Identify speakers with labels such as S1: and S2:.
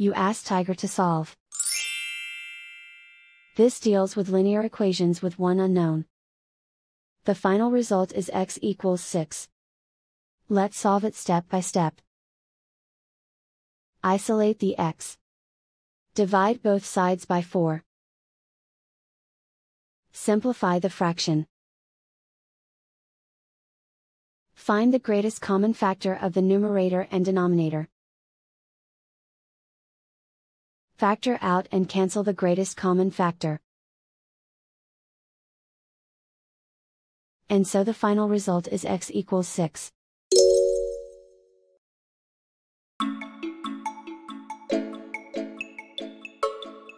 S1: you ask Tiger to solve. This deals with linear equations with one unknown. The final result is x equals 6. Let's solve it step by step. Isolate the x. Divide both sides by 4. Simplify the fraction. Find the greatest common factor of the numerator and denominator. Factor out and cancel the greatest common factor. And so the final result is x equals 6.